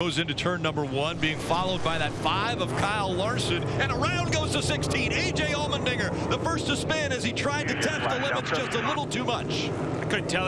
Goes into turn number one, being followed by that five of Kyle Larson. And around goes to 16. A.J. Allmendinger, the first to spin as he tried to test the limits just a little too much. I couldn't tell